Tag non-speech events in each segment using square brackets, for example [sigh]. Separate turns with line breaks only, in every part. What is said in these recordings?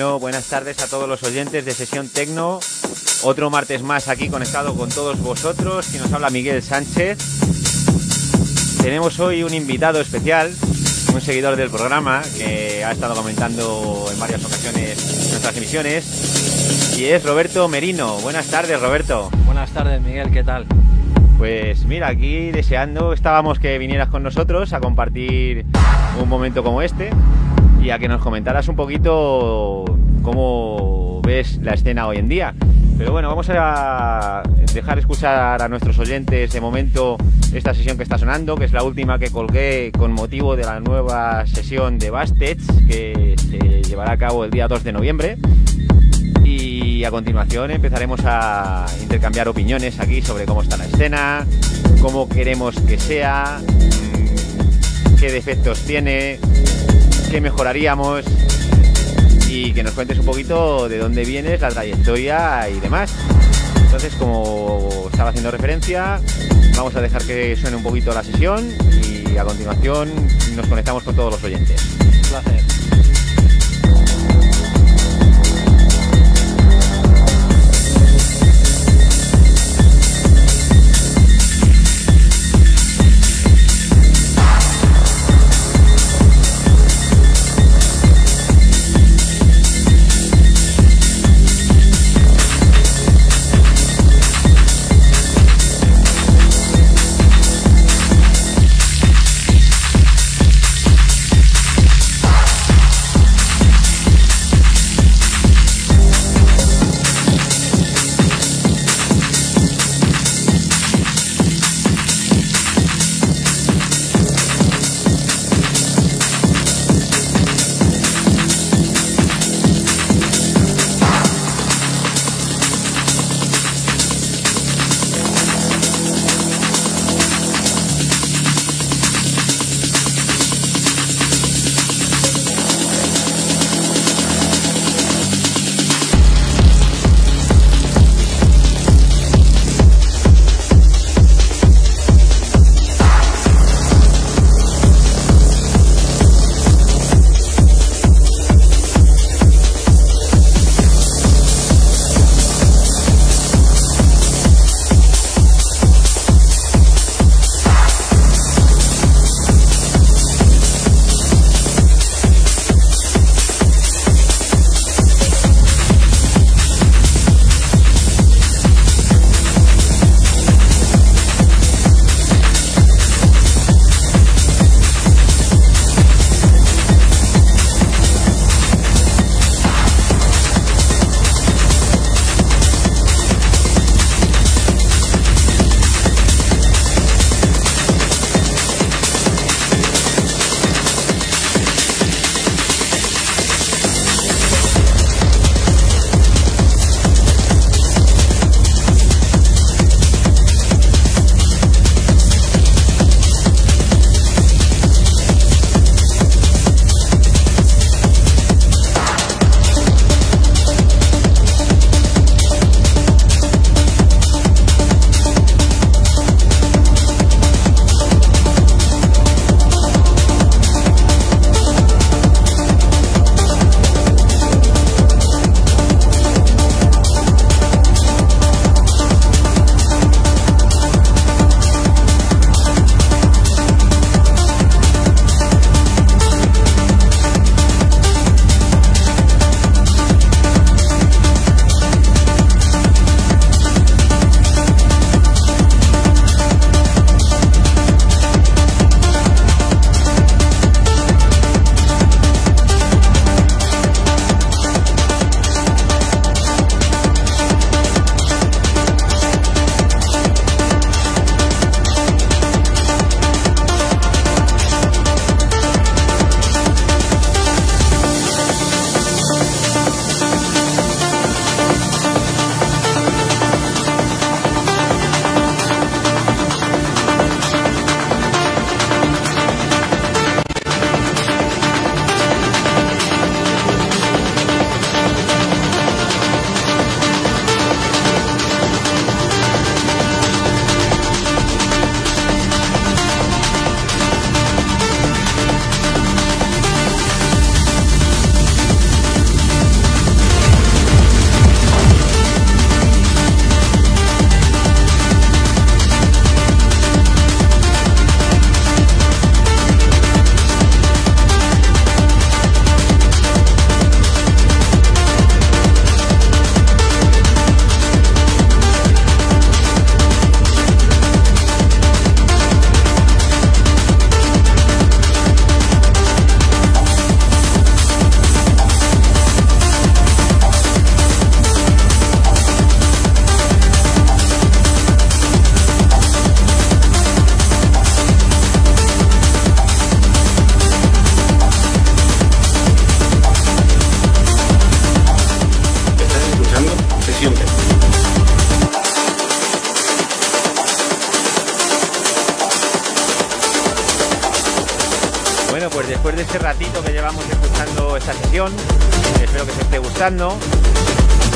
Bueno, buenas tardes a todos los oyentes de Sesión Tecno. Otro martes más aquí conectado con todos vosotros. Y nos habla Miguel Sánchez. Tenemos hoy un invitado especial, un seguidor del programa que ha estado comentando en varias ocasiones nuestras emisiones. Y es Roberto Merino. Buenas tardes, Roberto.
Buenas tardes, Miguel. ¿Qué tal?
Pues mira, aquí deseando, estábamos que vinieras con nosotros a compartir un momento como este y a que nos comentaras un poquito cómo ves la escena hoy en día. Pero bueno, vamos a dejar escuchar a nuestros oyentes de momento esta sesión que está sonando, que es la última que colgué con motivo de la nueva sesión de Bastet que se llevará a cabo el día 2 de noviembre. Y a continuación empezaremos a intercambiar opiniones aquí sobre cómo está la escena, cómo queremos que sea, qué defectos tiene, qué mejoraríamos y que nos cuentes un poquito de dónde vienes, la trayectoria y demás. Entonces, como estaba haciendo referencia, vamos a dejar que suene un poquito la sesión y a continuación nos conectamos con todos los oyentes.
Un placer.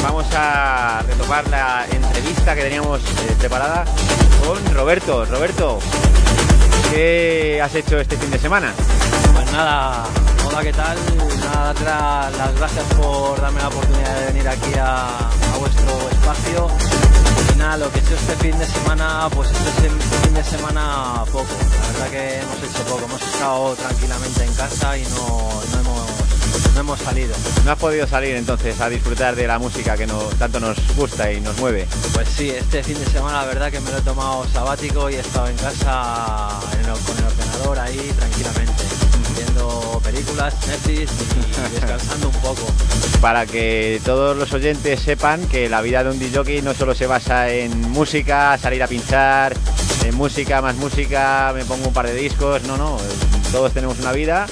Vamos a retomar la entrevista que teníamos eh, preparada con Roberto. Roberto, ¿qué has hecho este fin de semana?
Pues nada, hola, ¿qué tal? Nada, darte las gracias por darme la oportunidad de venir aquí a, vuestro espacio. Y nada, lo que he hecho este fin de semana, pues este fin de semana poco. La verdad que hemos hecho poco. Hemos estado tranquilamente en casa y no, no hemos, salido.
¿No has podido salir entonces a disfrutar de la música que no, tanto nos gusta y nos mueve?
Pues sí, este fin de semana la verdad que me lo he tomado sabático y he estado en casa en el- con el ordenador ahí tranquilamente, viendo películas, Netflix y [laughs] descansando un poco.
Para que todos los oyentes sepan que la vida de un DJ no solo se basa en música, salir a pinchar, en música más música, me pongo un par de discos, no, no, todos tenemos una vida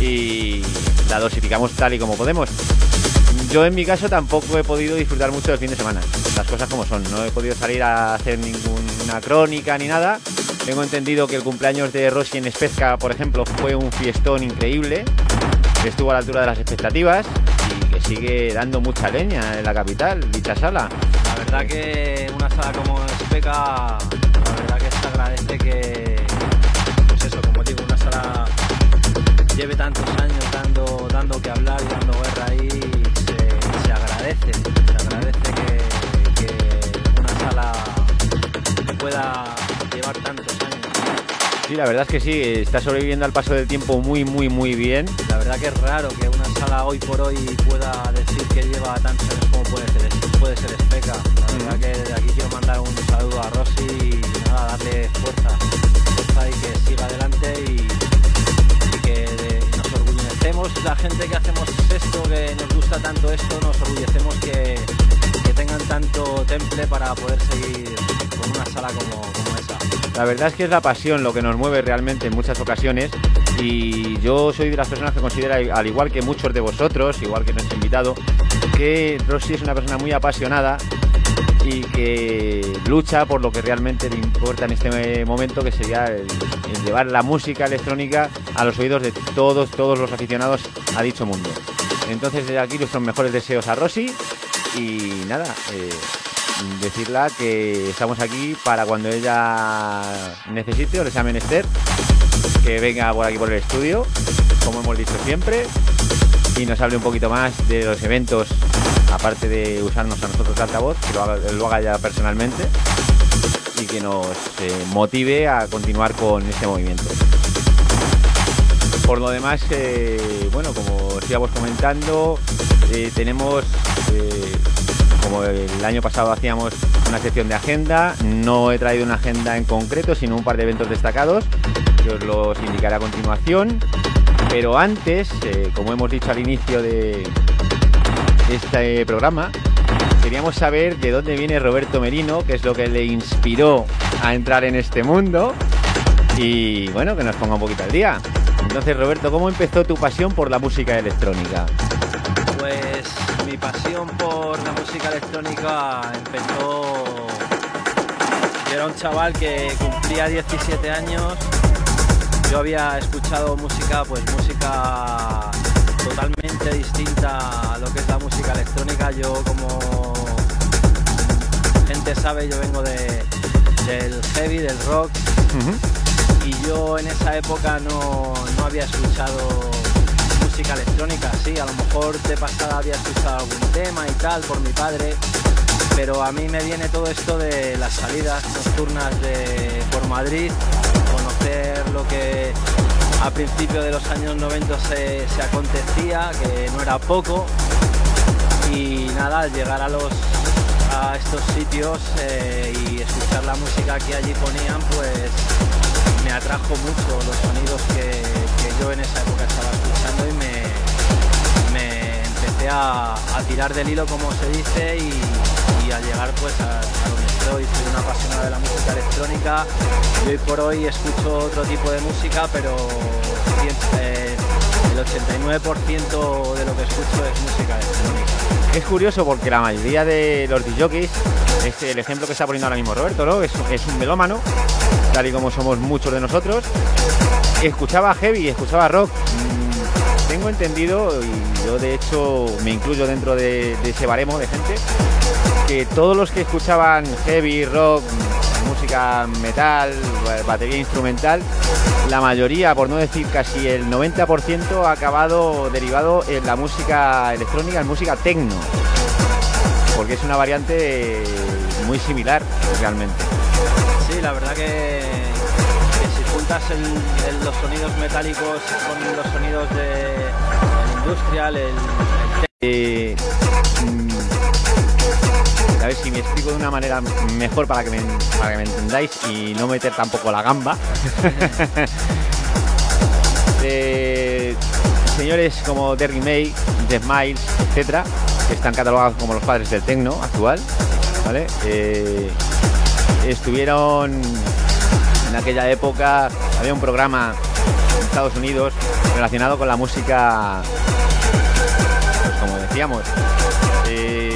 y la dosificamos tal y como podemos. Yo en mi caso tampoco he podido disfrutar mucho del fin de semana, las cosas como son, no he podido salir a hacer ninguna crónica ni nada. Tengo entendido que el cumpleaños de Rosy en Espezca, por ejemplo, fue un fiestón increíble, que estuvo a la altura de las expectativas y que sigue dando mucha leña en la capital, dicha sala.
La verdad que una sala como Especa, la verdad que se agradece que, pues eso, como digo, una sala lleve tantos años dando, que hablar y dando guerra ahí, se, se agradece, se agradece que, que una sala pueda llevar tantos años.
Sí, la verdad es que sí, está sobreviviendo al paso del tiempo muy, muy, muy bien.
La verdad que es raro que una sala hoy por hoy pueda decir que lleva tantos años como puede ser, puede ser Especa. La verdad que desde aquí quiero mandar un saludo a Rosy y nada, darle fuerza, fuerza y que siga adelante y, la gente que hacemos esto, que nos gusta tanto esto, nos orgullecemos que, que tengan tanto temple para poder seguir con una sala como, esa.
La verdad es que es la pasión lo que nos mueve realmente en muchas ocasiones y yo soy de las personas que considera, al igual que muchos de vosotros, igual que nuestro invitado, que Rosy es una persona muy apasionada y que lucha por lo que realmente le importa en este momento, que sería el, llevar la música electrónica a los oídos de todos, todos los aficionados a dicho mundo. Entonces desde aquí nuestros mejores deseos a Rosy y nada, eh, decirla que estamos aquí para cuando ella necesite o le sea menester, que venga por aquí por el estudio, como hemos dicho siempre, y nos hable un poquito más de los eventos, aparte de usarnos a nosotros de altavoz, que lo haga, ya personalmente y que nos eh, motive a continuar con este movimiento. Por lo demás, eh, bueno, como os íbamos comentando, eh, tenemos, como el año pasado hacíamos una sección de agenda, no he traído una agenda en concreto, sino un par de eventos destacados, que os los indicaré a continuación. Pero antes, como hemos dicho al inicio de este programa, queríamos saber de dónde viene Roberto Merino, qué es lo que le inspiró a entrar en este mundo y bueno, que nos ponga un poquito al día. Entonces, Roberto, ¿cómo empezó tu pasión por la música electrónica?
Pues mi pasión por la música electrónica empezó. Yo era un chaval que cumplía 17 años. Yo había escuchado música, pues música totalmente distinta Yo como gente sabe, yo vengo de, del heavy, del rock, y yo en esa época no, no había escuchado música electrónica, sí, a lo mejor de pasada había escuchado algún tema y tal por mi padre, pero a mí me viene todo esto de las salidas nocturnas de, por Madrid, conocer lo que a principios de los años 90 se, se acontecía, que no era poco, y nada, al llegar a los a estos sitios eh, y escuchar la música que allí ponían, pues me atrajo mucho los sonidos que, yo en esa época estaba escuchando y me, empecé a, a tirar del hilo, como se dice, y, y a llegar pues a, a donde estoy. Soy una apasionada de la música electrónica y hoy por hoy escucho otro tipo de música, pero eh, el 89% de lo que escucho es música electrónica.
Es curioso porque la mayoría de los DJs, es el ejemplo que está poniendo ahora mismo Roberto, ¿no? Es, es un melómano, tal y como somos muchos de nosotros. Escuchaba heavy, escuchaba rock. Mm, tengo entendido, y yo de hecho me incluyo dentro de, de ese baremo de gente, que todos los que escuchaban heavy, rock, música metal, batería instrumental, la mayoría, por no decir casi el 90%, ha acabado derivado en la música electrónica, en música techno, porque es una variante muy similar realmente.
Sí, la verdad que, que si juntas el- el- los sonidos metálicos con los sonidos de el industrial, el, el
Eh, ver si me explico de una manera mejor para que me, para que me entendáis y no meter tampoco la gamba. [laughs] Eh, señores como Derry May, The Miles, etcétera, que están catalogados como los padres del tecno actual, ¿vale? Eh, estuvieron en aquella época, había un programa en Estados Unidos relacionado con la música pues como decíamos, eh,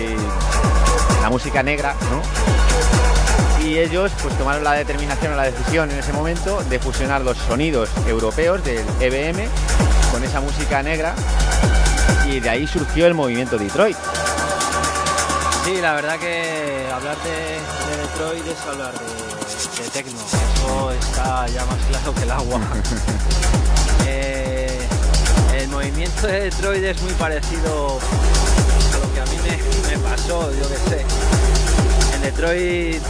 la música negra, ¿no? Y ellos pues tomaron la determinación o la decisión en ese momento de fusionar los sonidos europeos del EBM con esa música negra y de ahí surgió el movimiento Detroit.
Sí, la verdad que hablar de, de Detroit es hablar de, de techno. Eso está ya más claro que el agua. [laughs] Eh, el movimiento de Detroit es muy parecido que a mí me, me pasó, yo que sé. En Detroit,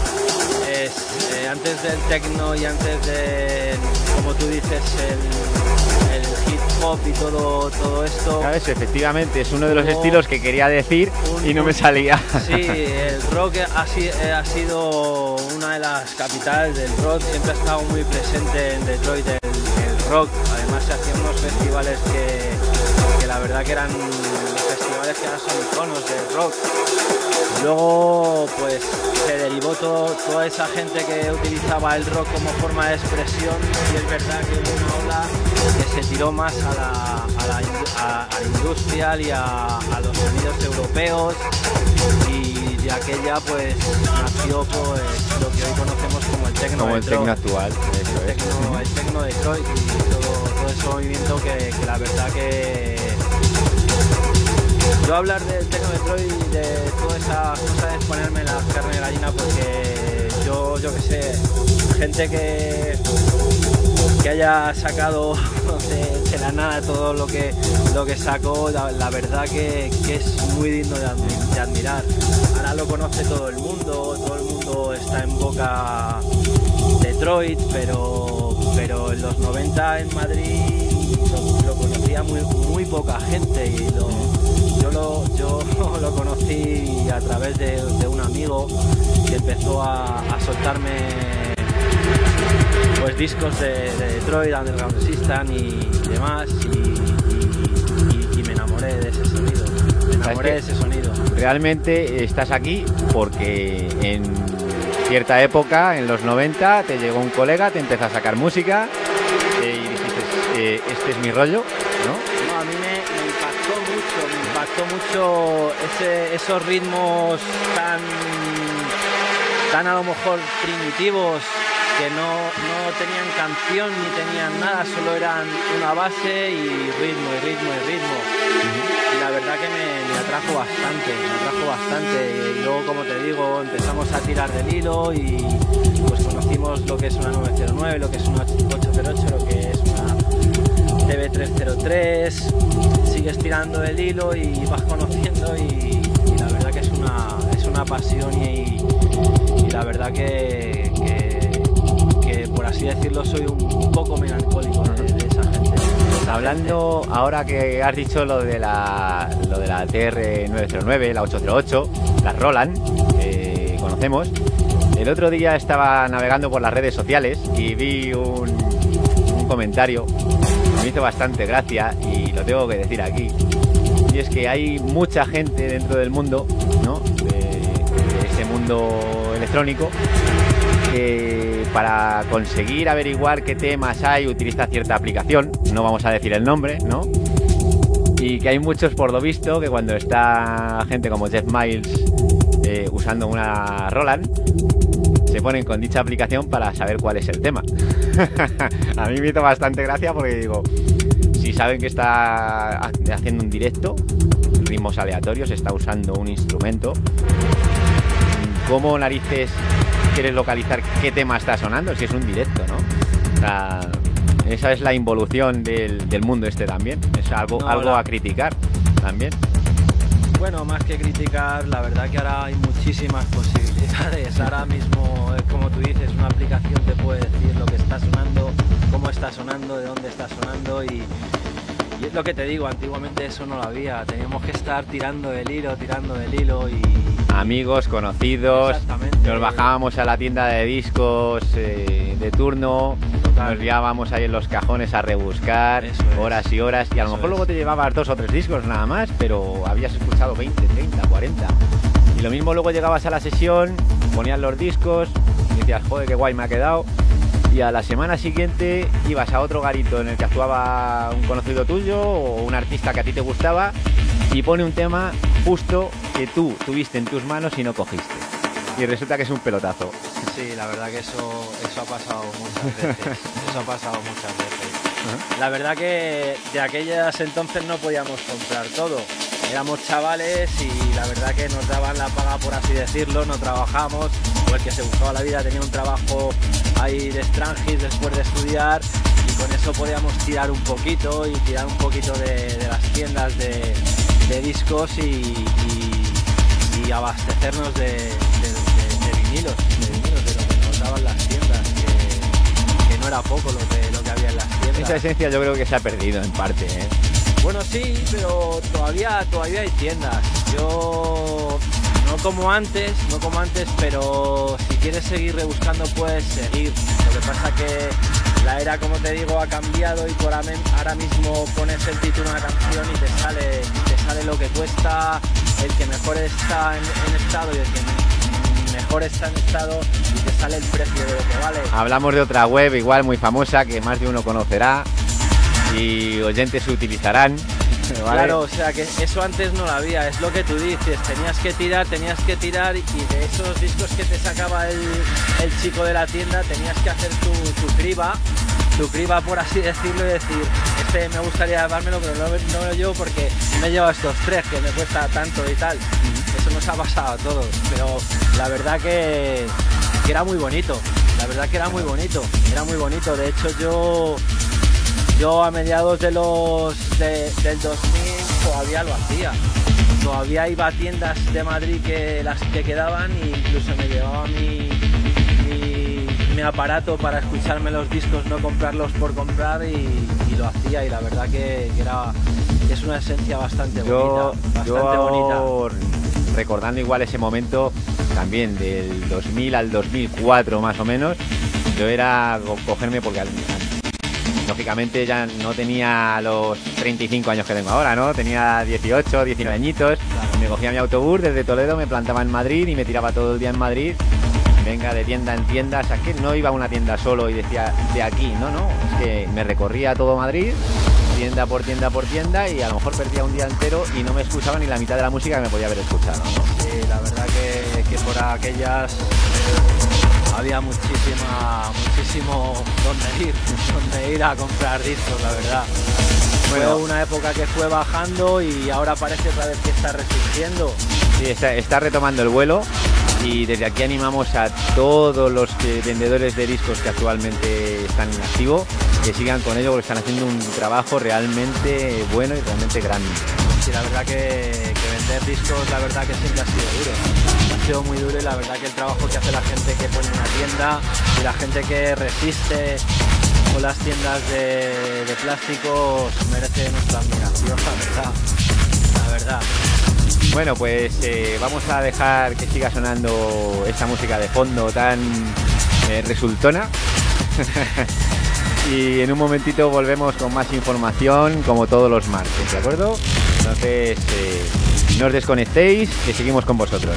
es, eh, antes del techno y antes de, como tú dices, el, el hip hop y todo, todo esto.
¿Sabes? Efectivamente, es uno de los estilos que quería decir
un-
y no me salía.
Sí, el rock ha, eh, ha sido una de las capitales del rock, siempre ha estado muy presente en Detroit el, el rock. Además se hacían unos festivales que, que la verdad que eran festivales que ahora son iconos del rock. Luego pues se derivó todo- toda esa gente que utilizaba el rock como forma de expresión y es verdad que hubo una ola que se tiró más a la, a la a- industrial y a, a los sonidos europeos y de aquella pues nació pues lo que hoy conocemos como el techno
Como el tecno actual. Eso
el
es.
techno, el techno Detroit y todo, todo ese movimiento que, que la verdad que yo hablar del techno Detroit y de toda esa cosa es ponerme la carne de gallina porque yo yo que sé gente que que haya sacado [laughs] de, de la nada todo lo que lo que sacó la, verdad que, que es muy digno de, de admirar. Ahora lo conoce todo el mundo todo el mundo está en boca Detroit pero pero en los 90 en Madrid lo, lo conocía muy muy poca gente y lo, yo lo yo [laughs] lo conocí a través de, de un amigo que empezó a, a soltarme pues discos de, de Detroit, Underground Resistance y demás y, y- y- y me enamoré de ese sonido, me enamoré
que-
de ese sonido.
Realmente estás aquí porque en cierta época, en los 90, te llegó un colega, te empezó a sacar música eh, y dijiste, eh, este es mi rollo, ¿no?
No, a mí me, me impactó mucho, impactó mucho ese- esos ritmos tan, tan a lo mejor primitivos que no, no tenían canción ni tenían nada, solo eran una base y ritmo y ritmo y ritmo. Y la verdad que me, me atrajo bastante, me atrajo bastante. Y luego, como te digo, empezamos a tirar del hilo y pues conocimos lo que es una 909, lo que es una 808, lo que es una TV303. Sigues tirando del hilo y vas conociendo y, la verdad que es una, es una pasión y, la verdad que, que- por así decirlo soy un poco melancólico de, esa gente. esa
Hablando ahora que has dicho lo de la, lo de la TR909, la 808, la Roland, que conocemos, el otro día estaba navegando por las redes sociales y vi un, un comentario que me hizo bastante gracia y tengo que decir aquí. Y es que hay mucha gente dentro del mundo, ¿no? De, ese mundo electrónico que para conseguir averiguar qué temas hay utiliza cierta aplicación, no vamos a decir el nombre, ¿no? y que hay muchos por lo visto que cuando está gente como Jeff Miles eh, usando una Roland se ponen con dicha aplicación para saber cuál es el tema. [laughs] a mí me hizo bastante gracia porque digo, saben que está haciendo un directo, ritmos aleatorios, está usando un instrumento, ¿cómo narices quieres localizar qué tema está sonando si es un directo, ¿no? esa es la involución del, mundo este también. Es algo, algo a criticar también.
Bueno, más que criticar, la verdad que ahora hay muchísimas posibilidades. [laughs] Ahora mismo, como tú dices, una aplicación te puede decir lo que está sonando, cómo está sonando, de dónde está sonando y, y es lo que te digo, antiguamente eso no lo había. Teníamos que estar tirando del hilo, tirando del hilo y...
Amigos, conocidos, nos bajábamos a la tienda de discos eh, de turno, nos llevábamos ahí en los cajones a rebuscar horas y horas. Y a lo mejor luego te llevabas dos o tres discos nada más, pero habías escuchado 20, 30, 40. Y lo mismo luego llegabas a la sesión, ponías los discos y decías, joder, qué guay me ha quedado y a la semana siguiente ibas a otro garito en el que actuaba un conocido tuyo o un artista que a ti te gustaba y pone un tema justo que tú tuviste en tus manos y no cogiste. Y resulta que es un pelotazo.
Sí, la verdad que eso, eso ha pasado muchas [laughs] veces. eso ha pasado muchas veces. La verdad que de aquellas entonces no podíamos comprar todo. Éramos chavales y la verdad que nos daban la paga, por así decirlo, no trabajamos, o el que se buscaba la vida tenía un trabajo ahí de extranjis después de estudiar y con eso podíamos tirar un poquito y tirar un poquito de, las tiendas de, discos y, abastecernos de, vinilos, de vinilos, de lo que nos daban las tiendas, que, no era poco lo que, lo que había en las tiendas.
Esa esencia yo creo que se ha perdido en parte. ¿eh?
Bueno, sí, pero todavía, todavía hay tiendas. Yo no como antes, no como antes, pero si quieres seguir rebuscando puedes seguir. Lo que pasa que la era, como te digo, ha cambiado y por ahora mismo pones el título de una canción y te sale, te sale lo que cuesta, el que mejor está en, estado y el que mejor está en estado y te sale el precio de lo que vale.
Hablamos de otra web igual muy famosa que más de uno conocerá y oyentes utilizarán. [laughs]
Claro, o sea que eso antes no lo había, es lo que tú dices, tenías que tirar, tenías que tirar y de esos discos que te sacaba el, chico de la tienda tenías que hacer tu, tu, criba, tu criba por así decirlo y decir, este me gustaría llevármelo pero no, no lo llevo porque me llevo estos tres que me cuesta tanto y tal. Eso nos ha pasado a todos, pero la verdad que, que era muy bonito, la verdad que era muy bonito, era muy bonito, de hecho yo yo a mediados de los del 2000 todavía lo hacía. Todavía iba a tiendas de Madrid que las que quedaban e incluso me llevaba mi, mi, aparato para escucharme los discos, no comprarlos por comprar y, lo hacía y la verdad que, era es una esencia bastante bonita. Bastante bonita.
Recordando igual ese momento también del 2000 al 2004 más o menos, yo era cogerme porque lógicamente ya no tenía los 35 años que tengo ahora, ¿no? Tenía 18, 19 añitos. Me cogía mi autobús desde Toledo, me plantaba en Madrid y me tiraba todo el día en Madrid. Venga de tienda en tienda, o sea, que no iba a una tienda solo y decía de aquí, no, no, es que me recorría todo Madrid, tienda por tienda por tienda y a lo mejor perdía un día entero y no me escuchaba ni la mitad de la música que me podía haber escuchado.
Sí, la verdad que, que por aquellas había muchísima, muchísimo donde ir, [laughs] donde ir a comprar discos, la verdad. Fue una época que fue bajando y ahora parece otra vez que está resistiendo.
Sí, está, retomando el vuelo y desde aquí animamos a todos los vendedores de discos que actualmente están en activo que sigan con ello porque están haciendo un trabajo realmente bueno y realmente grande.
Sí, la verdad que, que vender discos, la verdad que siempre ha sido duro muy duro y la verdad que el trabajo que hace la gente que pone una tienda y la gente que resiste con las tiendas de, plástico merece nuestra admiración, la verdad. La verdad.
Bueno, pues eh, vamos a dejar que siga sonando esta música de fondo tan eh, resultona. [laughs] y en un momentito volvemos con más información como todos los martes, ¿de acuerdo? Entonces, eh, no os desconectéis, que seguimos con vosotros.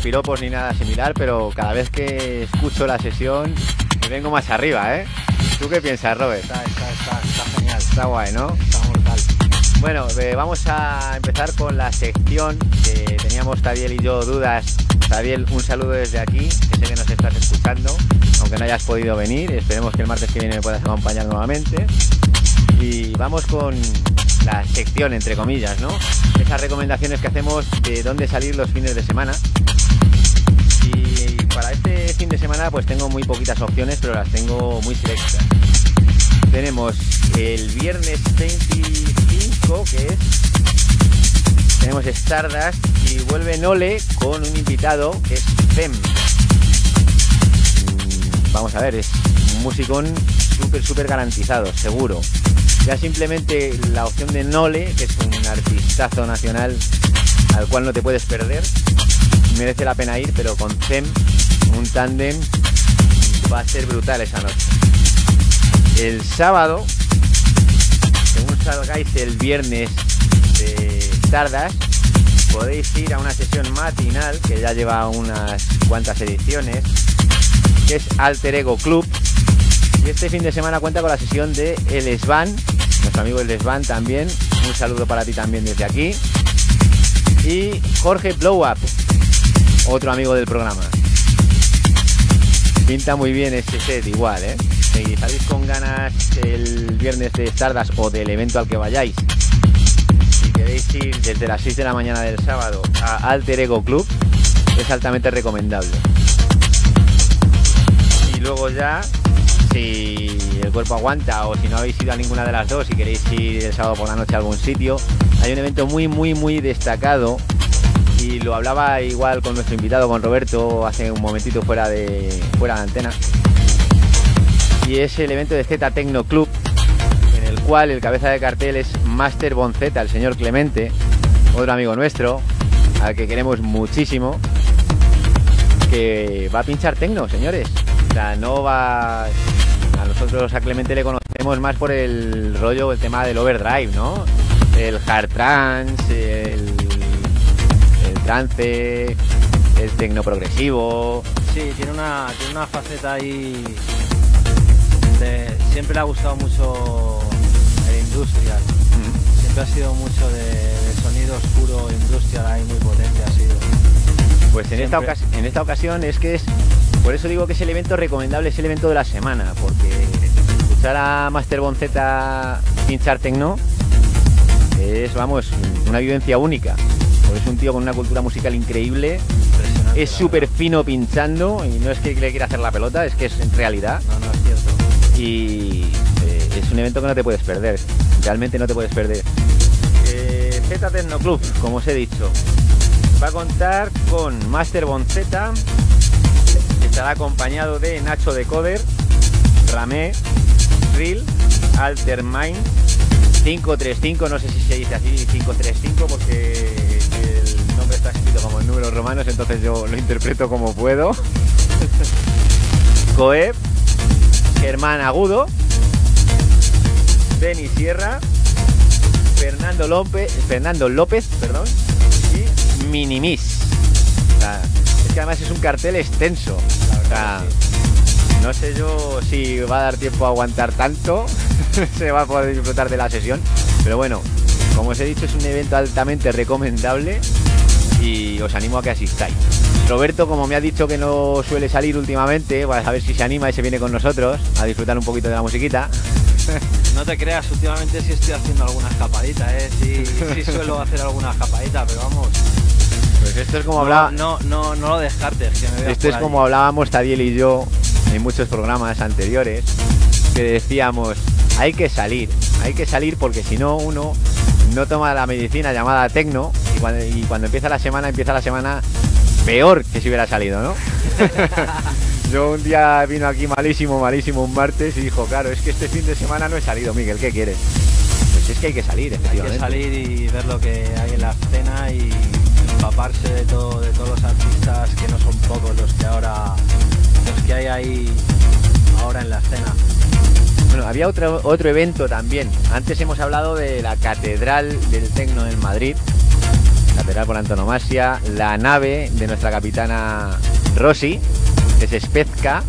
Piropos ni nada similar, pero cada vez que escucho la sesión me vengo más arriba, ¿eh? ¿Tú qué piensas, Robert?
Está, está, está, está genial.
Está guay, ¿no?
Está mortal.
Bueno, eh, vamos a empezar con la sección que teníamos Tadiel y yo dudas. Tadiel, un saludo desde aquí, que sé que nos estás escuchando, aunque no hayas podido venir. Esperemos que el martes que viene me puedas acompañar nuevamente. Y vamos con la sección, entre comillas, ¿no? Esas recomendaciones que hacemos de dónde salir los fines de semana. Este fin de semana pues tengo muy poquitas opciones, pero las tengo muy selectas. Tenemos el viernes 25, que es... Tenemos Stardust y vuelve Nole con un invitado que es Fem. Mm, Vamos a ver, es un musicón súper, súper garantizado, seguro. Ya simplemente la opción de Nole, que es un artistazo nacional al cual no te puedes perder, merece la pena ir, pero con Fem, un tándem, va a ser brutal esa noche. El sábado, según salgáis el viernes de Stardust, podéis ir a una sesión matinal que ya lleva unas cuantas ediciones, que es Alter Ego Club. Y este fin de semana cuenta con la sesión de El Svan, nuestro amigo El Svan también. Un saludo para ti también desde aquí. Y Jorge Blow Up, otro amigo del programa. Pinta muy bien este set igual, ¿eh? Si salís con ganas el viernes de Stardust o del evento al que vayáis y queréis ir desde las 6 de la mañana del sábado a Alter Ego Club, es altamente recomendable. Y luego ya, si el cuerpo aguanta o si no habéis ido a ninguna de las dos y queréis ir el sábado por la noche a algún sitio, hay un evento muy, muy, muy destacado y lo hablaba igual con nuestro invitado, con Roberto, hace un momentito fuera de, fuera de antena. Y es el evento de Z Tecno Club, en el cual el cabeza de cartel es Master Bonzeta, el señor Clemente, otro amigo nuestro, al que queremos muchísimo, que va a pinchar tecno, señores. O sea, no va... A nosotros a Clemente le conocemos más por el rollo, el tema del overdrive, ¿no? El hard trance, el trance, el tecno progresivo.
Sí, tiene una, tiene una faceta ahí. de- siempre le ha gustado mucho el industrial. Siempre ha sido mucho de, de sonido oscuro industrial ahí muy potente. Ha sido.
Pues en esta, en esta ocasión es que es, por eso digo que es el evento recomendable, es el evento de la semana, porque escuchar a Master Bonzeta pinchar tecno es, vamos, una vivencia única. Es un tío con una cultura musical increíble, es súper fino pinchando y no es que le quiera hacer la pelota, es que es en realidad.
No, no es cierto.
y eh, es un evento que no te puedes perder, realmente no te puedes perder. Eh, Z Tecno Club, como os he dicho, va a contar con Master Bonzeta, que estará acompañado de Nacho de Coder, Ramé, Real, Alter Mind, 535, no sé si se dice así 535 porque números romanos, entonces yo lo interpreto como puedo. [laughs] Coeb, Germán Agudo, Beni Sierra, Fernando López, Fernando López, perdón, y Minimis. O sea, es que además es un cartel extenso.
La
O sea,
verdad que sí.
no sé yo si va a dar tiempo a aguantar tanto, [laughs] se va a poder disfrutar de la sesión, pero bueno, como os he dicho es un evento altamente recomendable y os animo a que asistáis. Roberto, como me ha dicho que no suele salir últimamente, pues a ver si se anima y se viene con nosotros a disfrutar un poquito de la musiquita. [laughs]
No te creas, últimamente sí estoy haciendo alguna escapadita, ¿eh? Sí, sí [laughs] suelo hacer alguna escapadita, pero vamos.
Pues esto es como
no,
hablaba,
no, no, no lo descartes, que me veas
esto es como hablábamos Tadiel y yo en muchos programas anteriores, que decíamos, hay que salir, hay que salir porque si no uno no toma la medicina llamada tecno y cuando, y cuando empieza la semana, empieza la semana peor que si hubiera salido, ¿no? [laughs] yo un día vino aquí malísimo, malísimo un martes y dijo, claro, es que este fin de semana no he salido, Miguel, ¿qué quieres? Pues es que hay que salir,
Hay que
efectivamente.
salir y ver lo que hay en la escena y empaparse de todo, de todos los artistas que no son pocos los que ahora, los que hay ahí ahora en la escena.
Bueno, había otro, otro evento también. Antes hemos hablado de la Catedral del Tecno en Madrid, catedral por antonomasia, la nave de nuestra capitana Rosy, que es Spezka,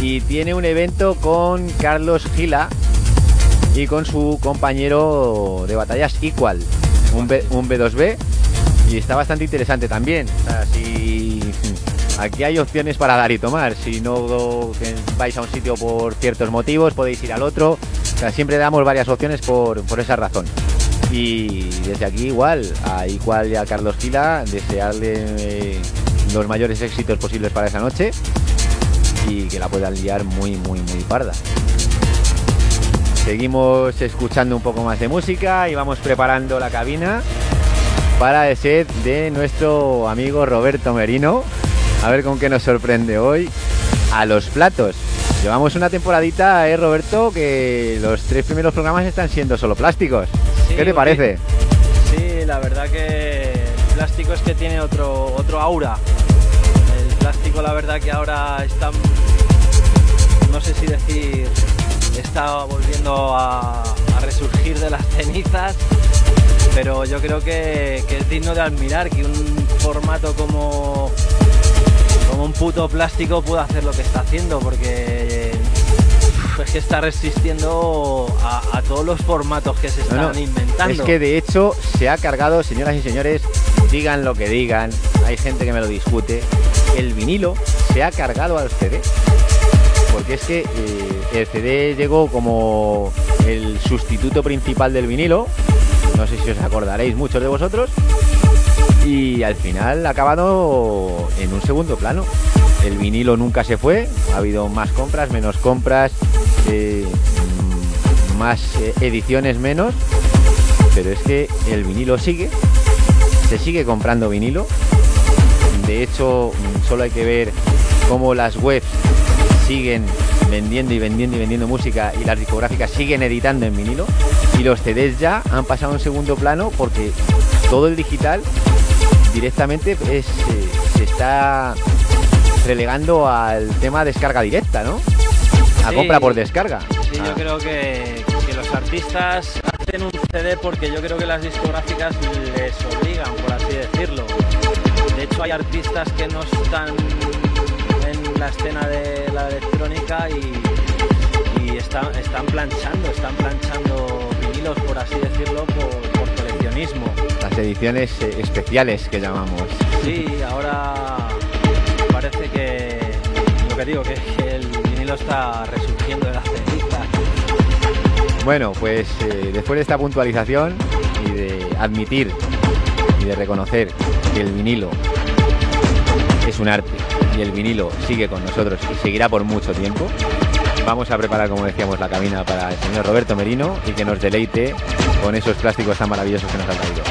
y tiene un evento con Carlos Gila y con su compañero de batallas Equal, un, B, un B2B, y está bastante interesante también. Aquí hay opciones para dar y tomar. Si no vais a un sitio por ciertos motivos, podéis ir al otro. O sea, siempre damos varias opciones por, por esa razón. Y desde aquí igual, a Igual y a Carlos Gila, desearle eh, los mayores éxitos posibles para esa noche y que la puedan liar muy, muy, muy parda. Seguimos escuchando un poco más de música y vamos preparando la cabina para el set de nuestro amigo Roberto Merino. A ver con qué nos sorprende hoy a los platos. Llevamos una temporadita, eh, Roberto, que los tres primeros programas están siendo solo plásticos.
Sí,
¿Qué te parece?
Sí, la verdad que el plástico es que tiene otro, otro aura. El plástico, la verdad que ahora está, no sé si decir, está volviendo a, a resurgir de las cenizas, pero yo creo que, que, es digno de admirar que un formato como, como un puto plástico pueda hacer lo que está haciendo, porque es que está resistiendo a, a, todos los formatos que se están
no, no.
inventando.
Es que de hecho se ha cargado, señoras y señores, digan lo que digan, hay gente que me lo discute, el vinilo se ha cargado al CD. Porque es que eh, el CD llegó como el sustituto principal del vinilo, no sé si os acordaréis muchos de vosotros, y al final ha acabado en un segundo plano. El vinilo nunca se fue, ha habido más compras, menos compras, eh, más eh, ediciones menos, pero es que el vinilo sigue, se sigue comprando vinilo. De hecho, solo hay que ver cómo las webs siguen vendiendo y vendiendo y vendiendo música y las discográficas siguen editando en vinilo y los CDs ya han pasado a un segundo plano porque todo el digital directamente es, eh, se está relegando al tema descarga directa, ¿no? A
Sí.
compra por descarga.
Sí,
Ah.
yo creo que, que los artistas hacen un CD porque yo creo que las discográficas les obligan, por así decirlo. De hecho, hay artistas que no están en la escena de la electrónica y, y están, están planchando, están planchando vinilos, por así decirlo, por coleccionismo.
Las ediciones eh, especiales que llamamos.
Sí, ahora parece que lo que digo, que, que el vinilo está resurgiendo de las cenizas.
Bueno, pues eh, después de esta puntualización y de admitir y de reconocer que el vinilo es un arte y el vinilo sigue con nosotros y seguirá por mucho tiempo, vamos a preparar, como decíamos, la cabina para el señor Roberto Merino y que nos deleite con esos plásticos tan maravillosos que nos ha traído.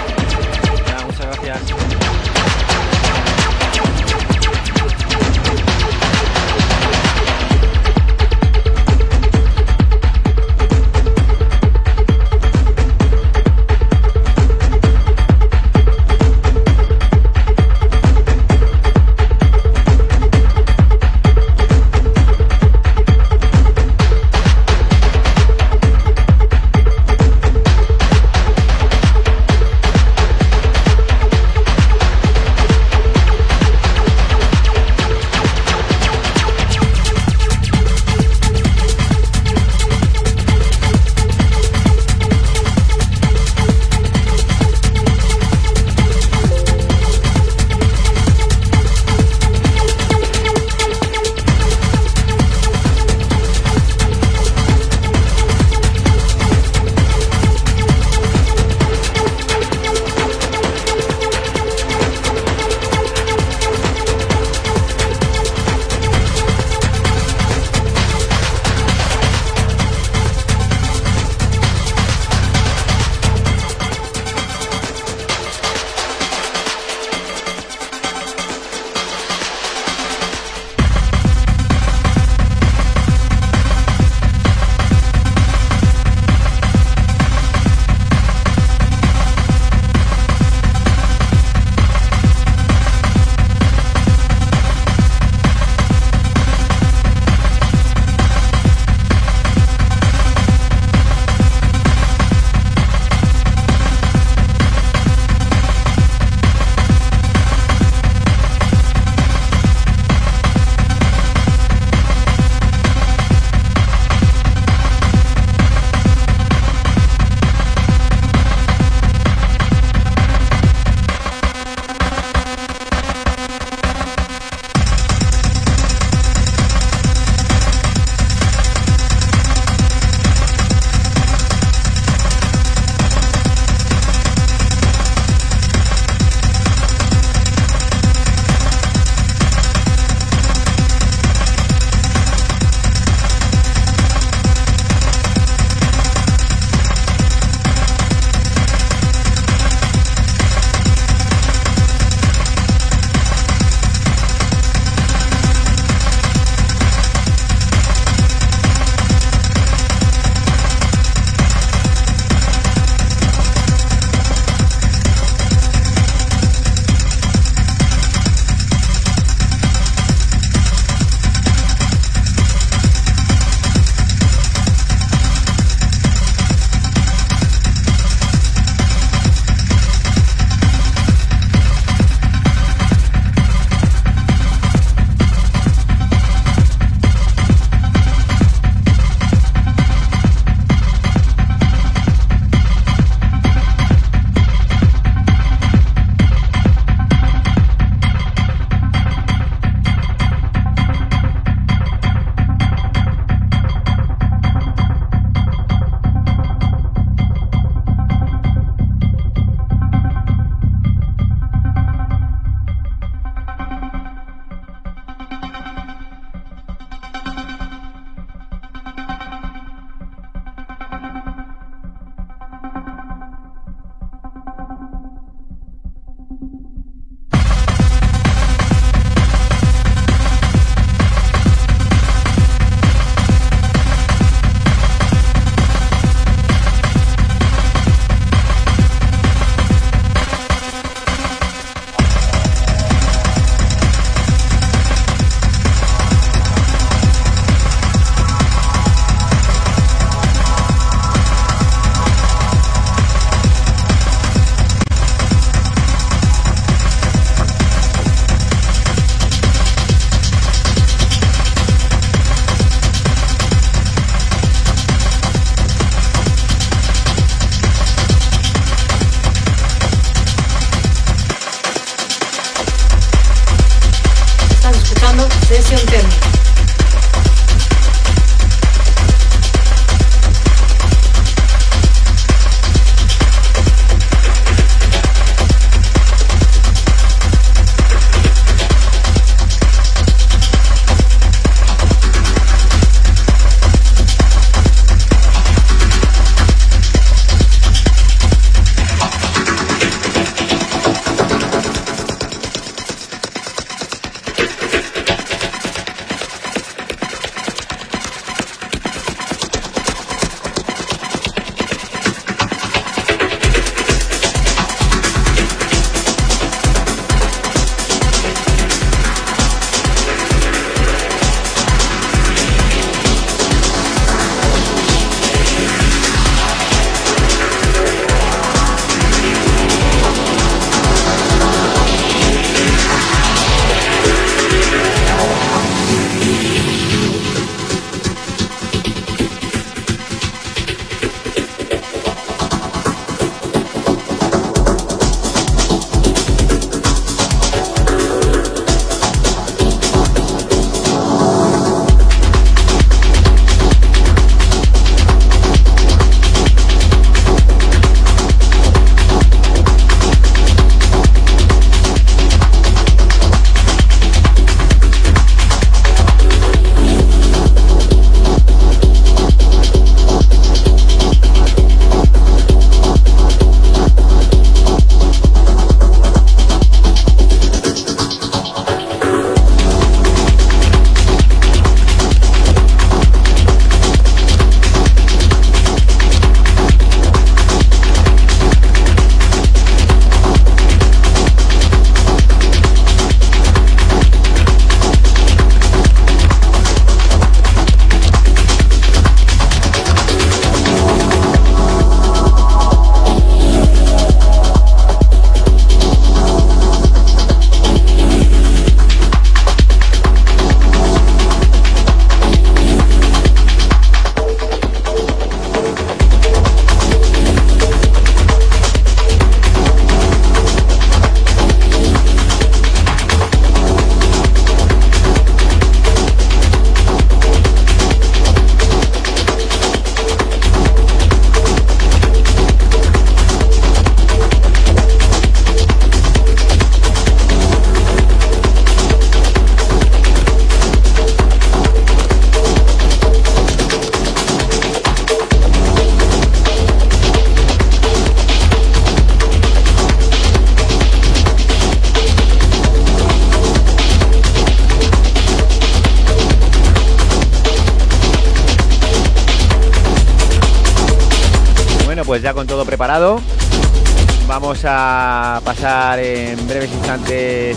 Vamos a pasar en breves instantes,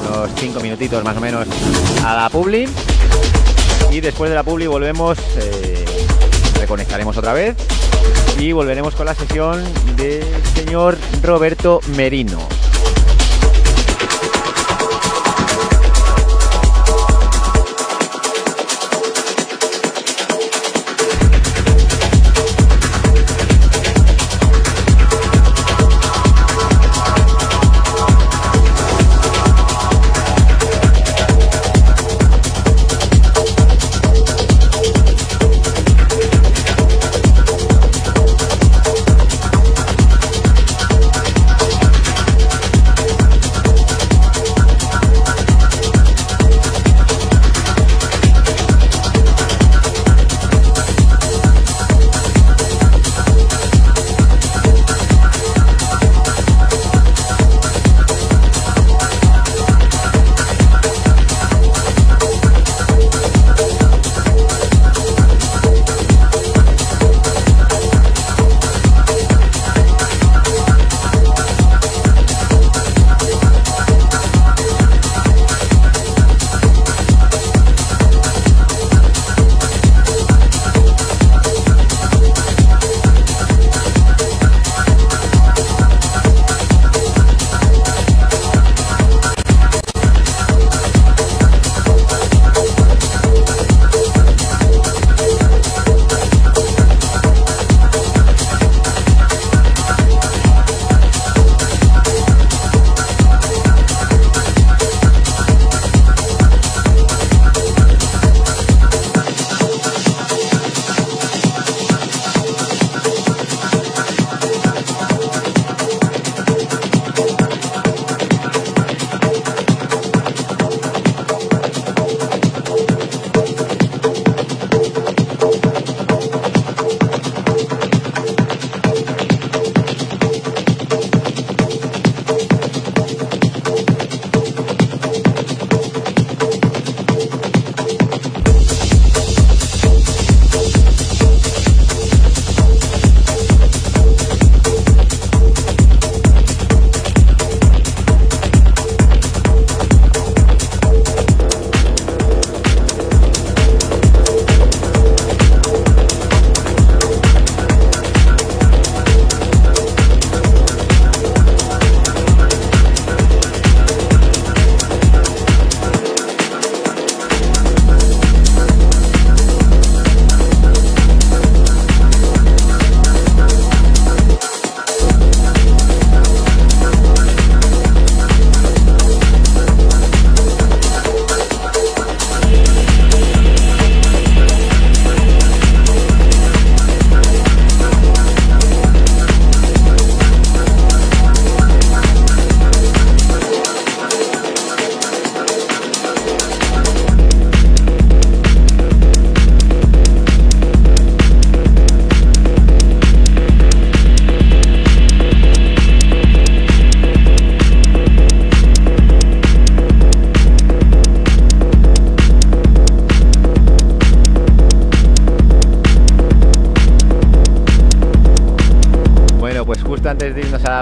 unos 5 minutitos más o menos, a la Publi. Y después de la Publi volvemos, eh, reconectaremos otra vez y volveremos con la sesión del señor Roberto Merino.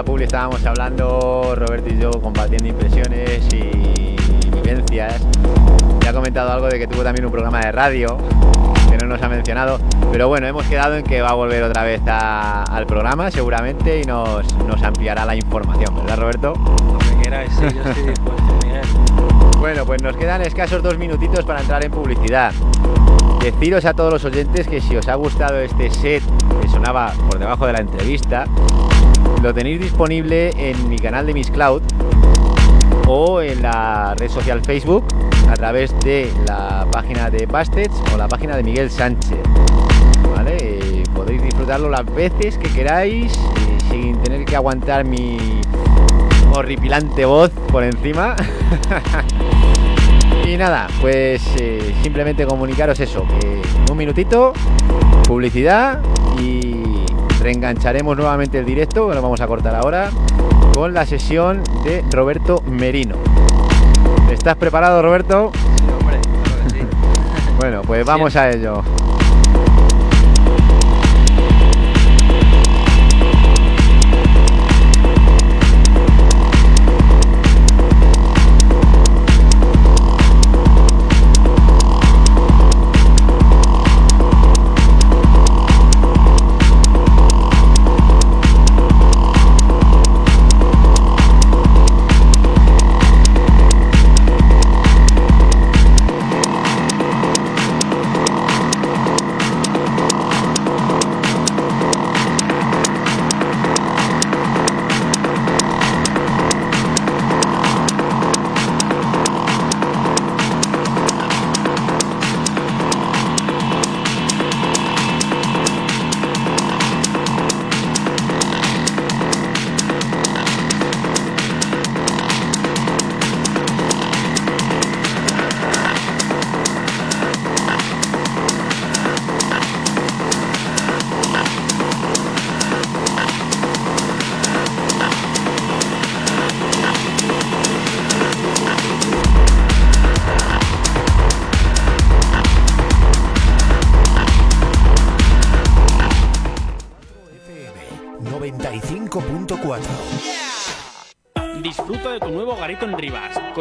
La publi estábamos hablando, Roberto y yo, compartiendo impresiones y vivencias. Ya ha comentado algo de que tuvo también un programa de radio, que no nos ha mencionado. Pero bueno, hemos quedado en que va a volver otra vez al programa, seguramente, y nos, nos ampliará la información, ¿verdad, Roberto?
Lo que queráis, sí, yo estoy [laughs] dispuesto, Miguel.
Bueno, pues nos quedan escasos dos minutitos para entrar en publicidad. Deciros a todos los oyentes que si os ha gustado este set que sonaba por debajo de la entrevista, lo tenéis disponible en mi canal de Miss Cloud o en la red social Facebook a través de la página de Bastets o la página de Miguel Sánchez. Eh, podéis disfrutarlo las veces que queráis eh, sin tener que aguantar mi horripilante voz por encima. [laughs] y nada, pues eh, simplemente comunicaros eso, que un minutito, publicidad y reengancharemos nuevamente el directo, que lo vamos a cortar ahora, con la sesión de Roberto Merino. ¿Estás preparado, Roberto?
Sí, hombre, claro que sí.
Bueno, pues vamos a ello.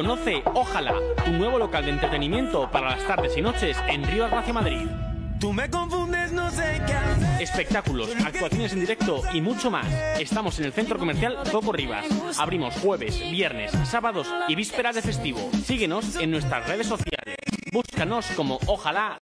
Conoce Ojalá, tu nuevo local de entretenimiento para las tardes y noches en Rivas hacia Madrid.
Tú me confundes, no sé qué hacer.
Espectáculos, actuaciones en directo y mucho más. Estamos en el centro comercial Coco Rivas. Abrimos jueves, viernes, sábados y vísperas de festivo. Síguenos en nuestras redes sociales. Búscanos como Ojalá